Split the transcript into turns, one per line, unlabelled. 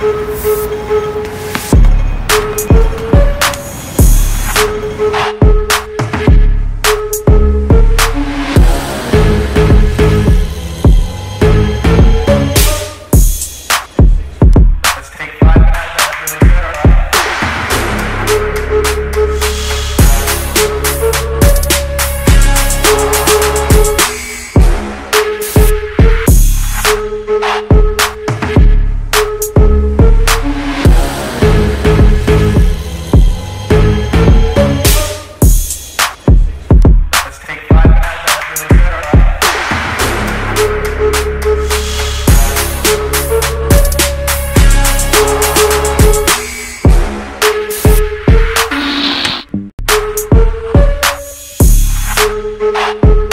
Música you